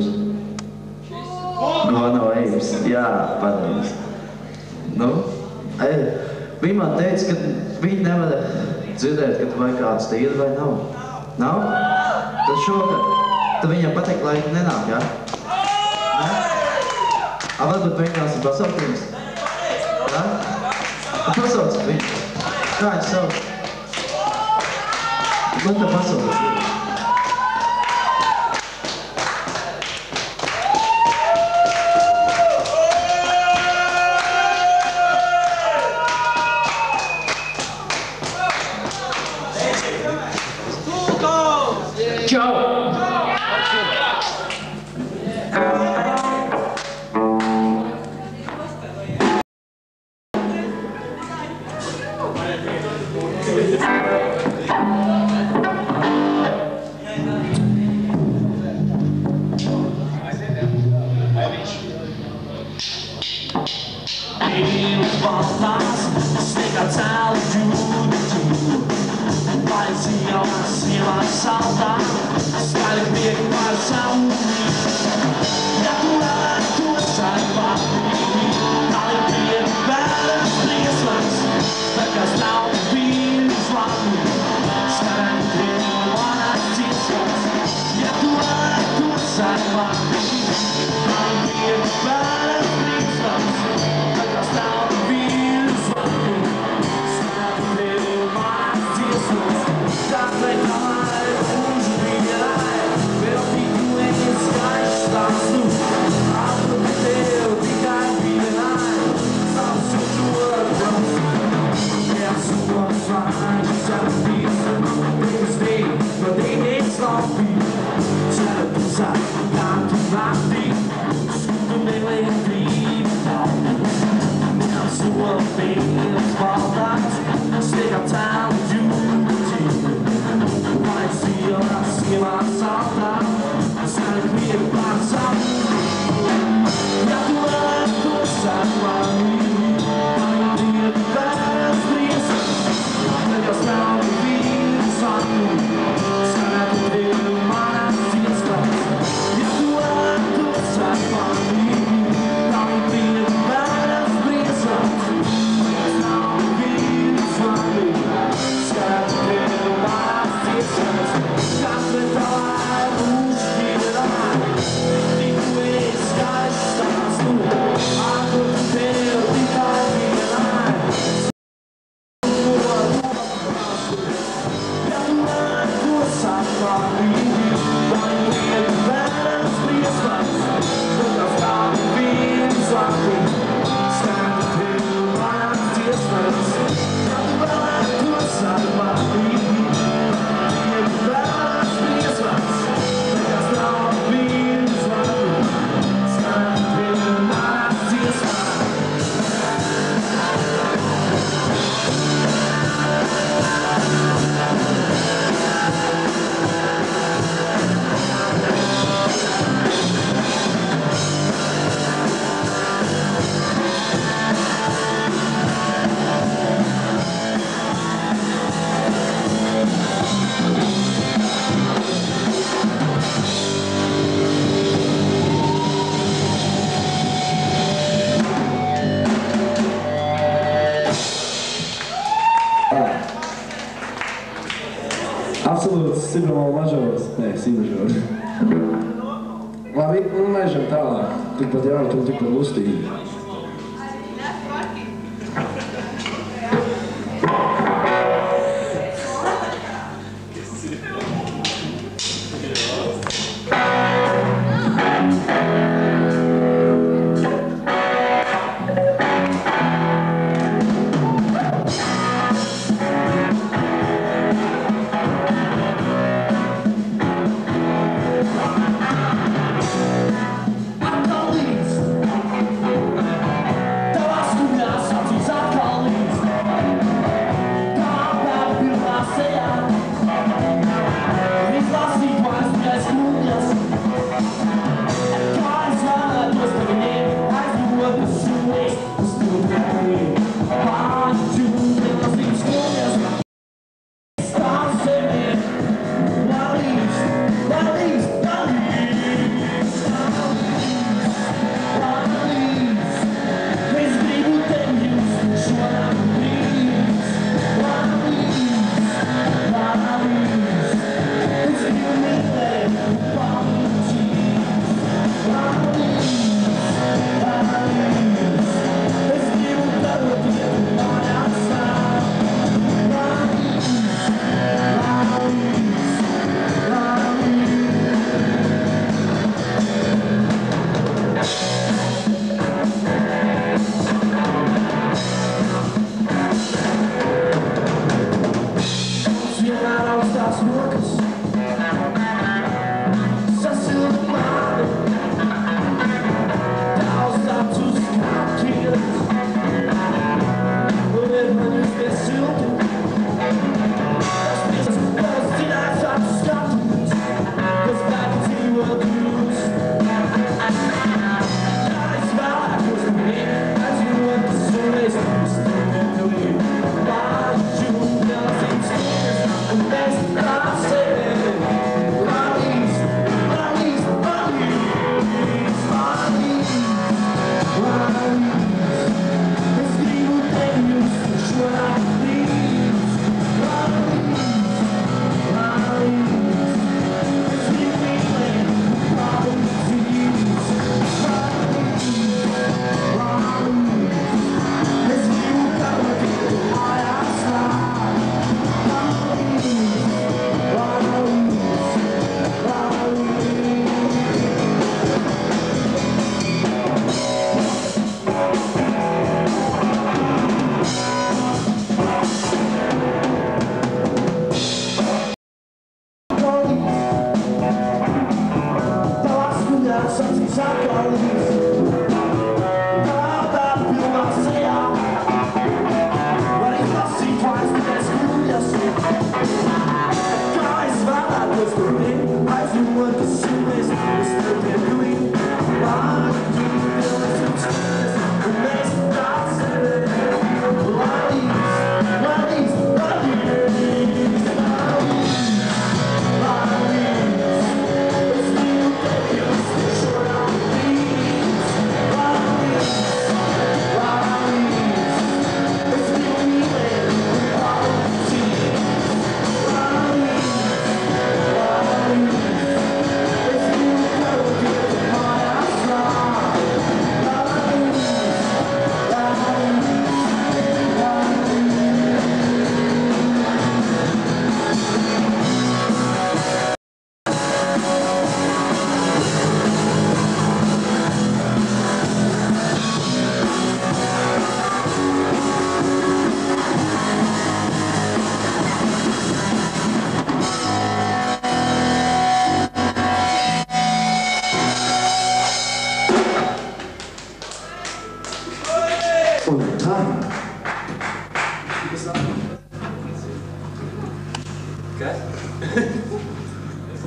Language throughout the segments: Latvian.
būs? Gono Eips, jā, pareizi. Nu, ej, viņa man teica, ka viņa nevar dzirdēt, ka vai kāds tīri vai nav. Nav? Tad šogad, tad viņam patīk, lai nenāk, jā? Ne? A, varbūt vienkārši pasaukt viņus? Jā? Nu, pasauc viņu. Kā viņš sauc? Nu, tad pasauc viņu.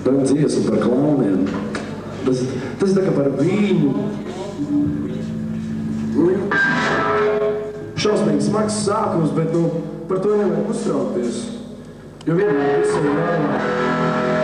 Ir dziesma par klauniem. Tas, tas ir tā kā par viņu. Šausmīgi smags sākums, bet nu, par to nevajag uztraukties. Jo vienmēr viss ir normāli.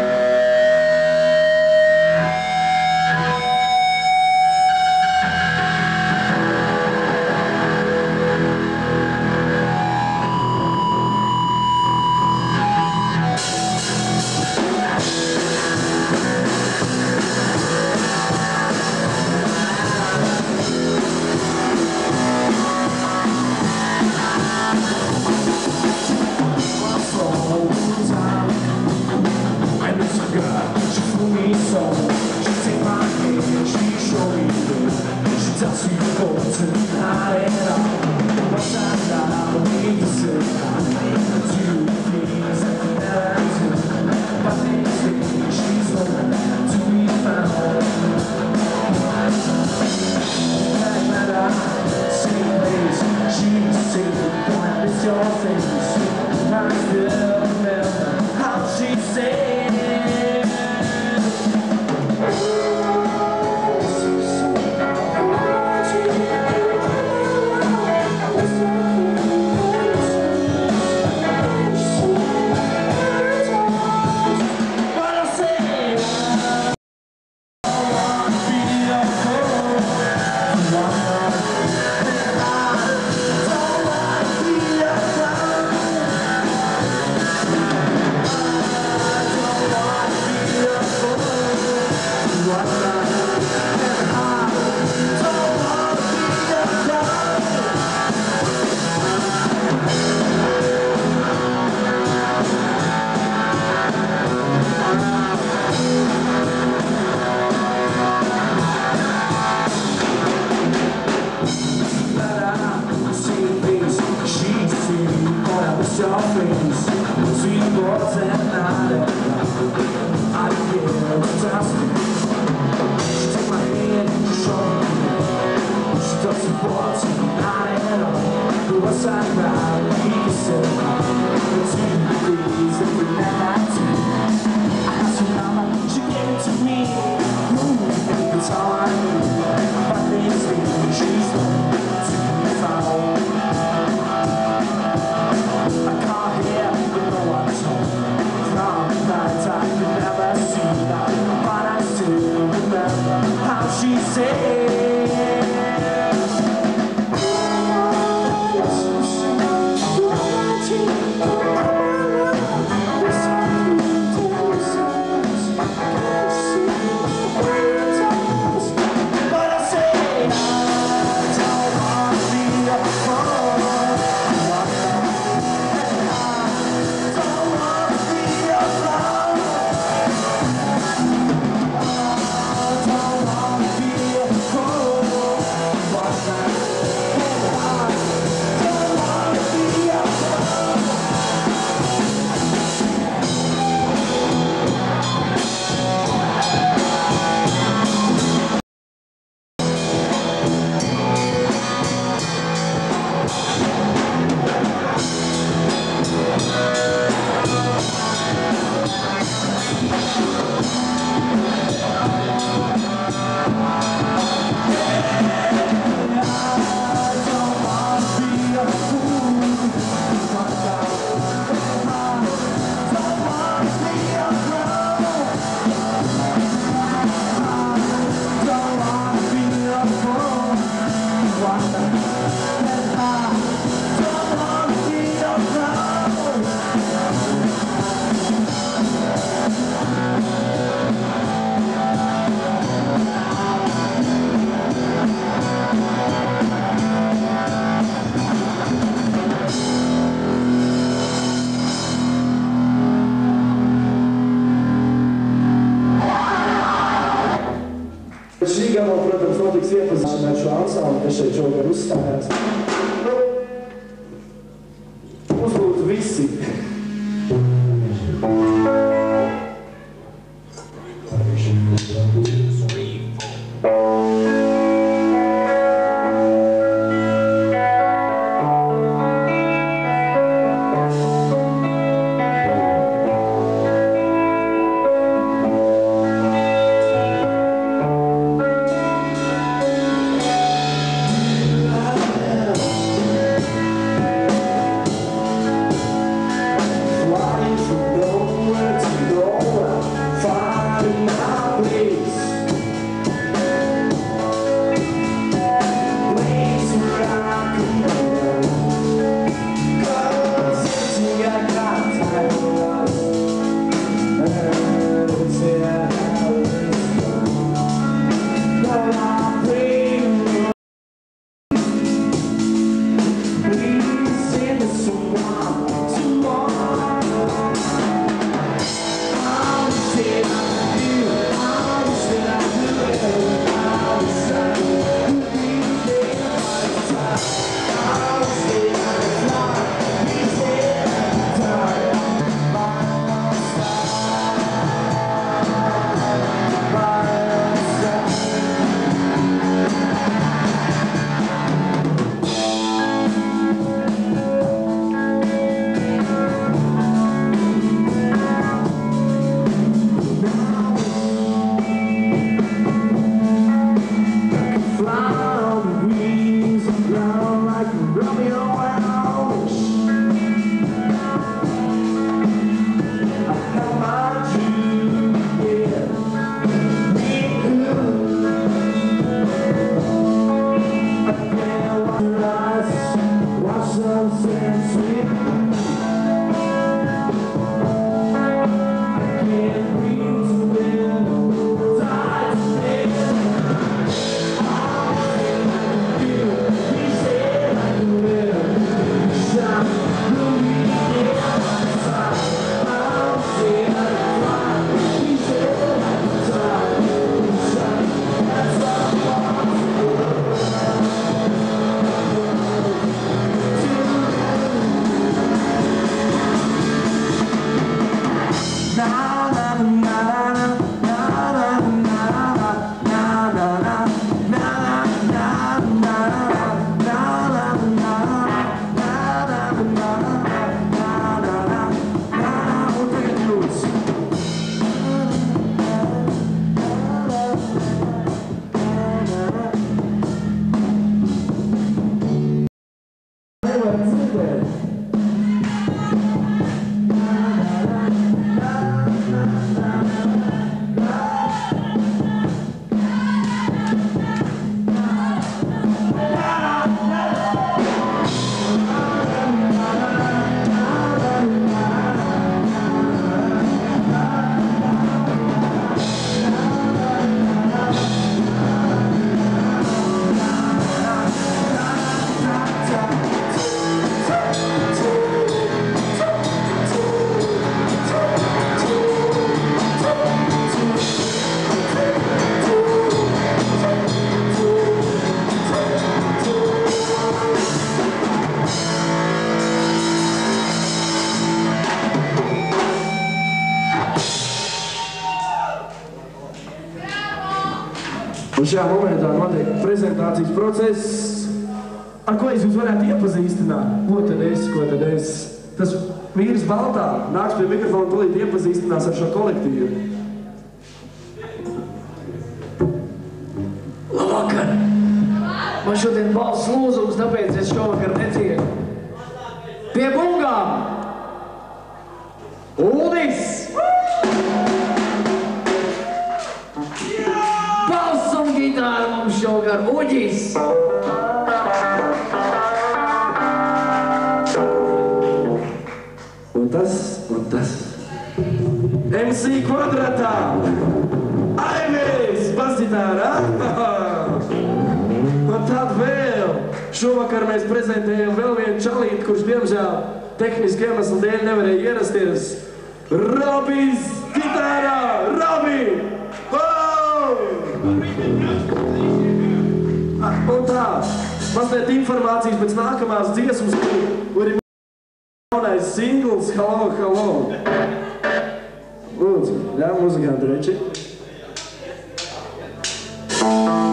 Šajā momentā notiek prezentācijas process. Ar ko es jūs varētu iepazīstināt? Ko tad es, ko tad es? Tas vīrs baltā nāks pie mikrofona tūlīt iepazīstinās ar šo kolektīvu. Labvakar! Man šodien balss lūzums, tāpēc es šovakar necienu. Pie bungām! Uldis! Uģis! Un tas, un tas. MC kvadratā! Aivis! Basģitārā! Un tad vēl! Šovakar mēs prezentējam vēl vienu čalīti, kurš diemžēl tehniski iemeslu dēļ nevarēja ierasties. Robijs gitārā! Robi! Oh! Un tā, mazliet informācijas pēc nākamās dziesmas, kur, ir jaunais singls Hello, Hello. Lūdzu, ļauj muzikantu reči. in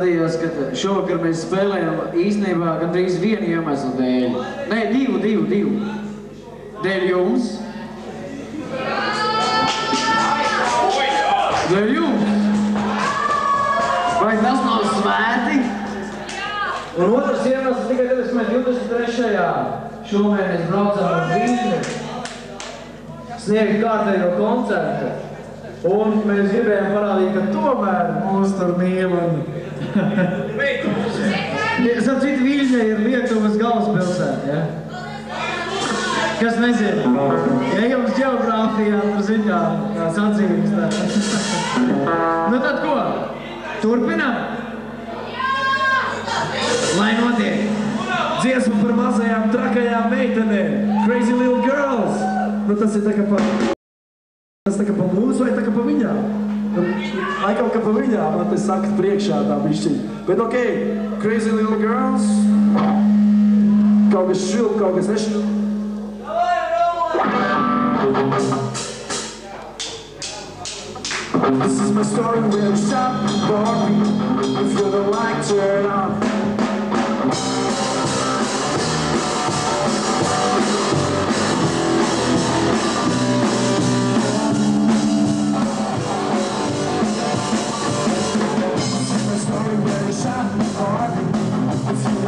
tā gadījās, ka šovakar mēs spēlējam īstenībā gandrīz vienu iemeslu dēļ. Nē, divu, divu, divu. Dēļ jums. Dēļ jums. Vai tas nav svēti? Un otrs iemesls tikai tad, kad mēs 23. šomēnes braucām uz Vīni sniegt kārtējo koncertu. Un mēs gribējām parādīt, ka tomēr mūs tur mīl un... Starp citu, Viļņa ir Lietuvas galvaspilsēta, ja? Kas nezina? Ja jums ģeogrāfijā ziņā kāds atzīmes tā. nu tad ko? Turpinām? Lai notiek! Dziesma par mazajām trakajām meitenēm. Crazy Little Girls. Nu, tas ir tā kā pa... Tas tā kā pa mūsu vai tā kā pa viņām? Nu, Laikam, ka pa viņām, man te saka priekšā tā bišķiņ. Bet ok, Crazy Little Girls. Kaut kas šilp, kaut kas nešilp. This is my story where we shop for If you don't like, turn off.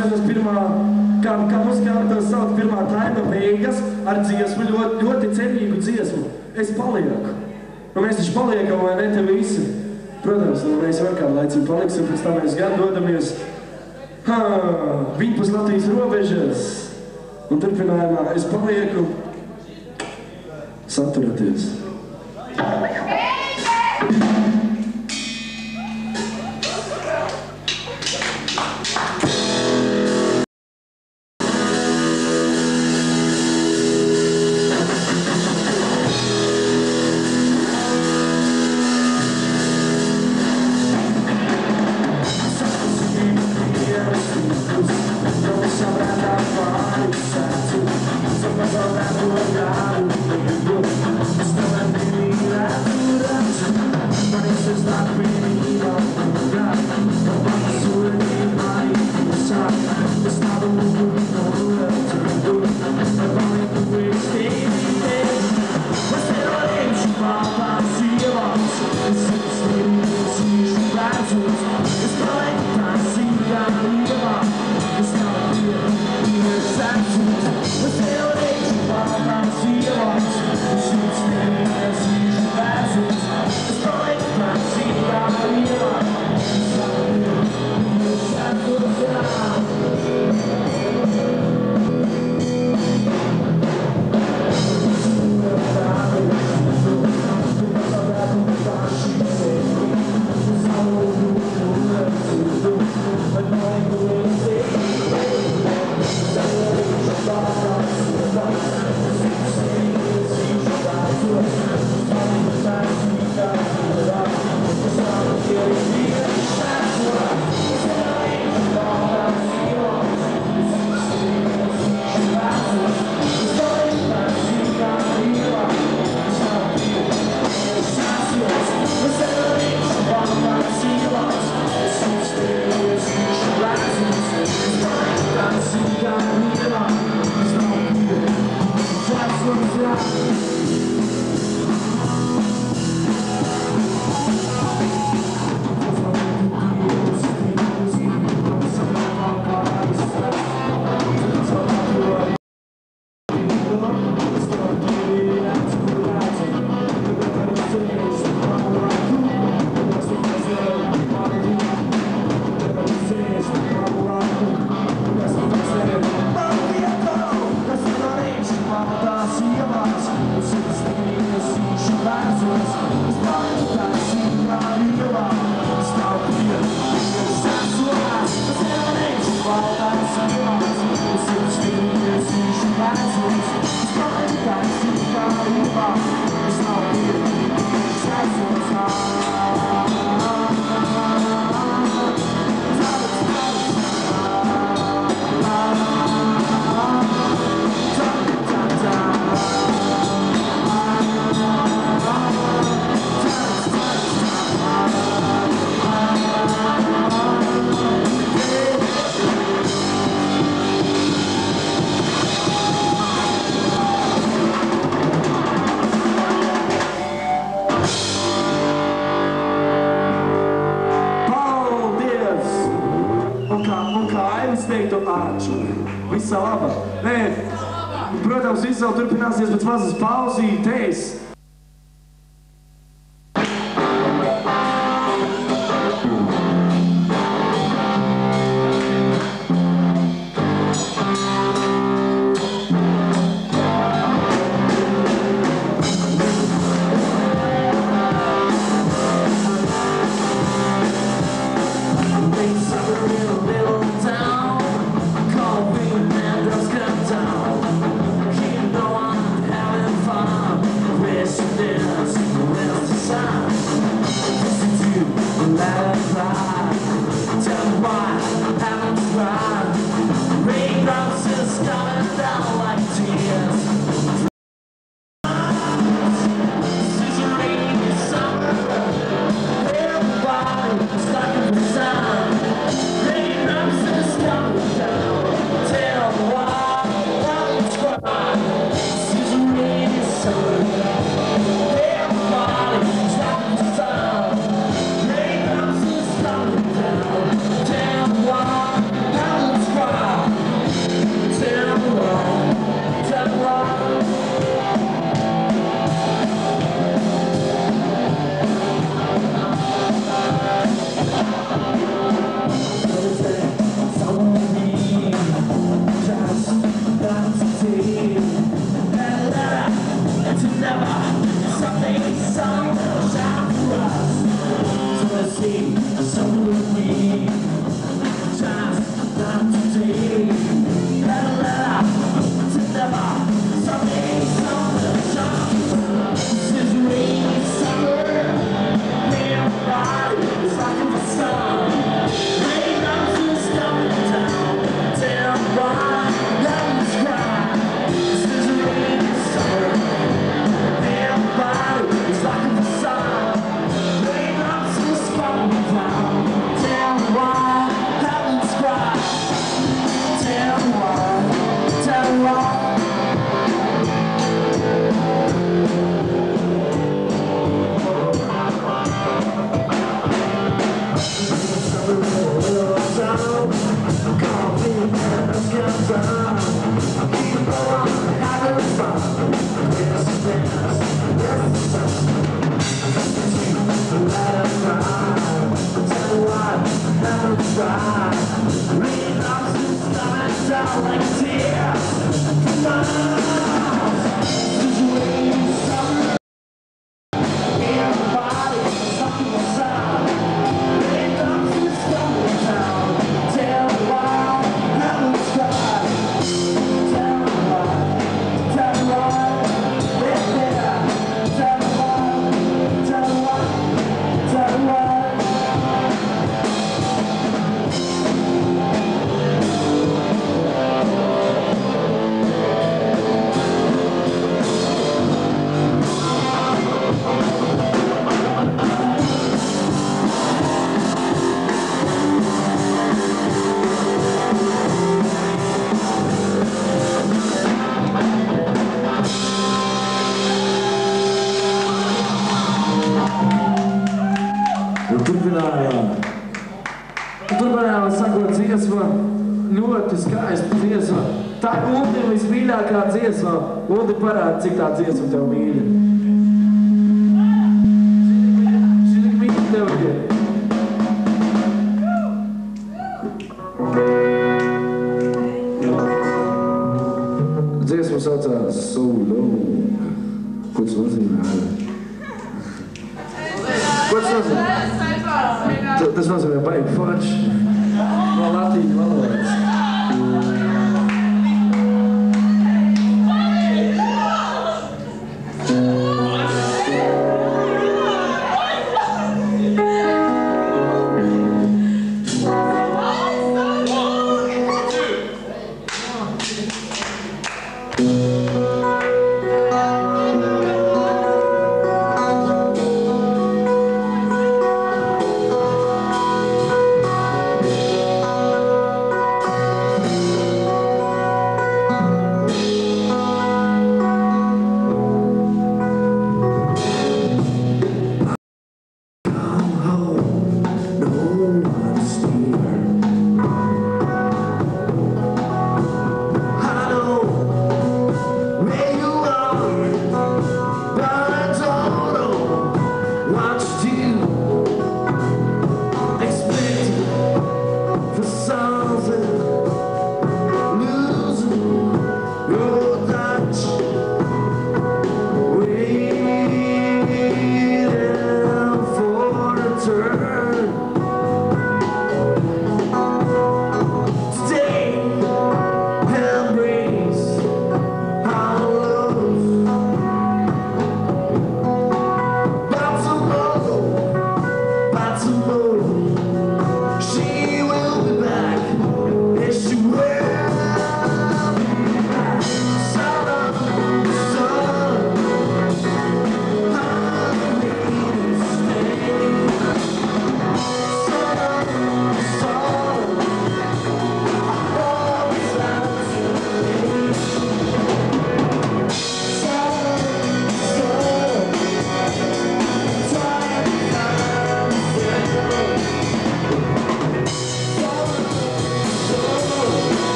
uzkāpšanas, pirmā, kā, kā muzikāli sauc, pirmā taima beigas ar dziesmu, ļoti, ļoti cerīgu dziesmu. Es palieku. Nu, mēs taču paliekam, vai ne, te visi? Protams, nu, mēs vēl kādu laicību paliksim, pēc tam mēs gan dodamies viņpus Latvijas robežas. Un turpinājumā es palieku saturaties. try. Rain drops inside, sound like tears Come on onde lūdzu parādi, cik tā dziesma tev mīļa.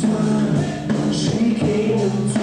smile, she came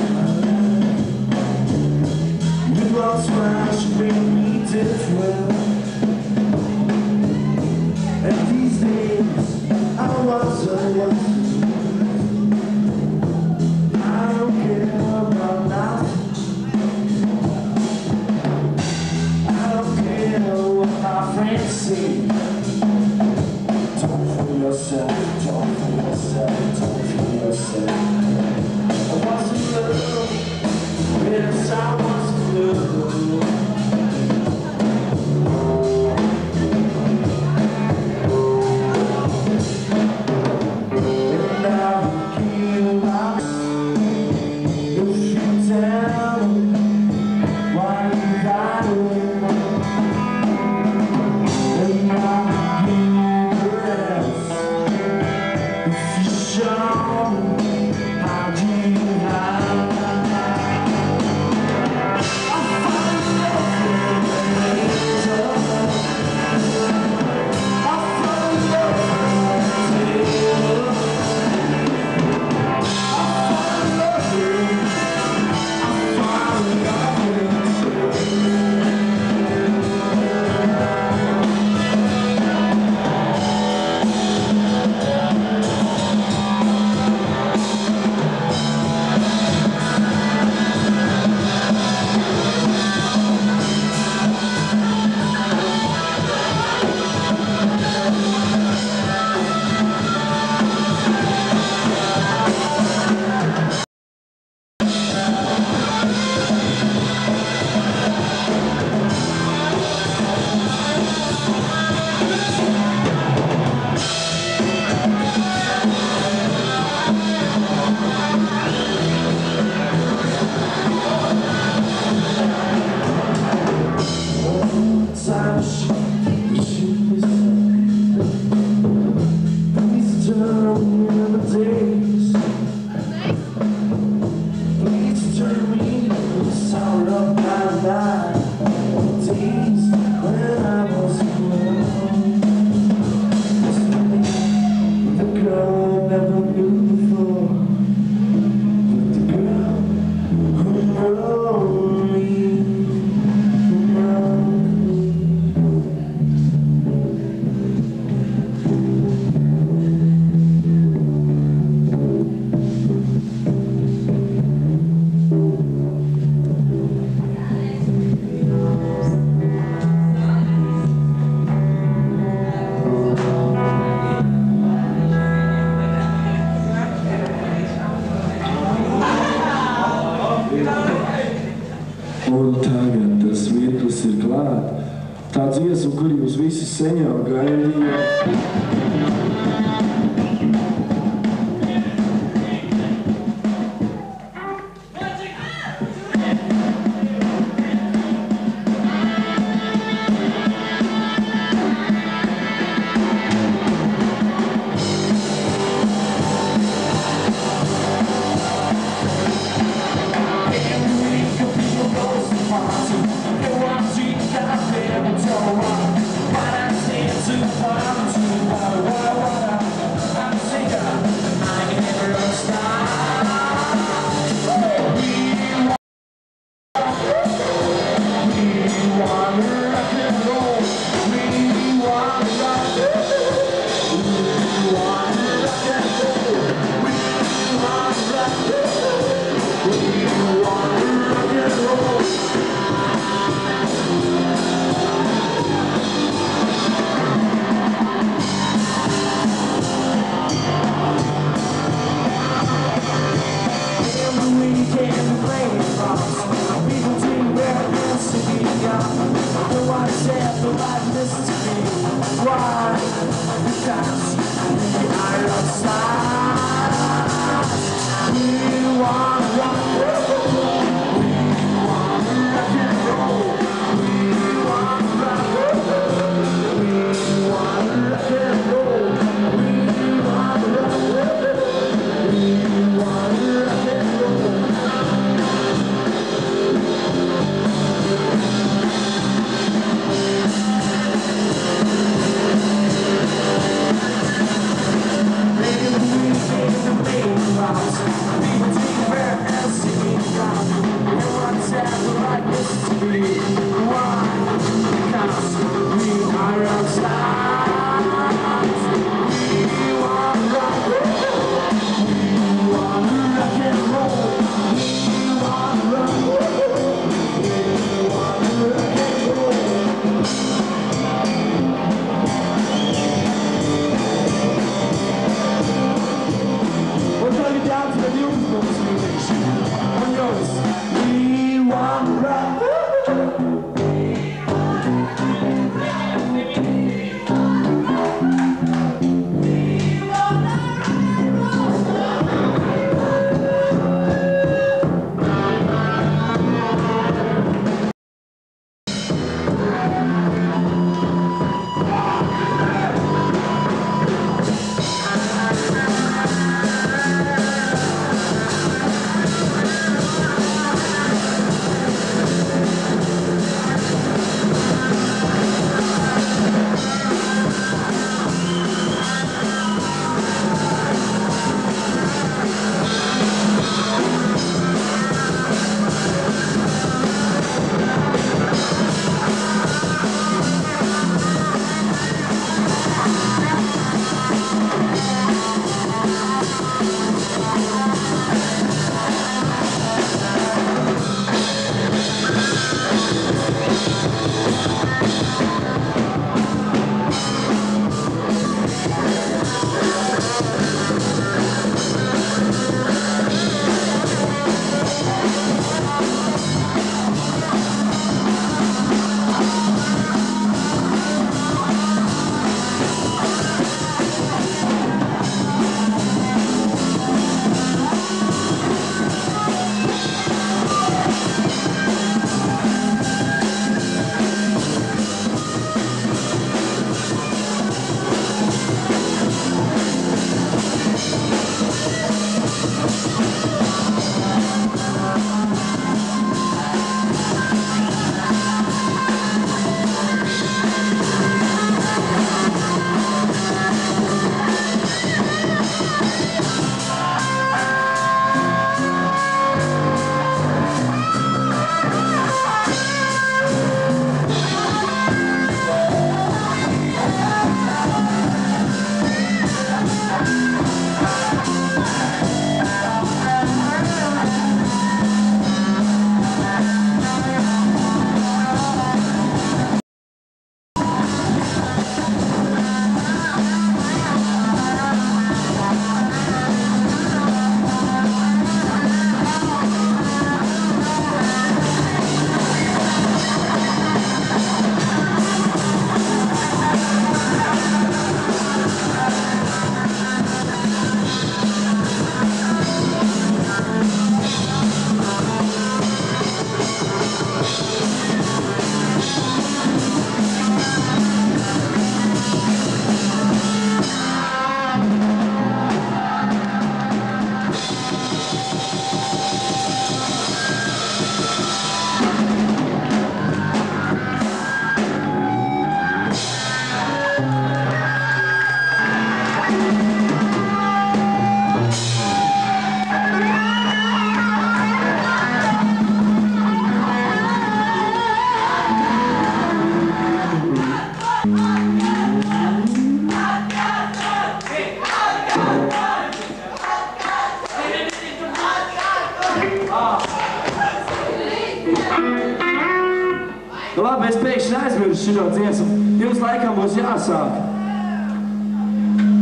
šito dziesmu. Jums laikam būs jāsāk.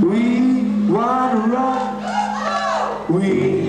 We wanna rock. We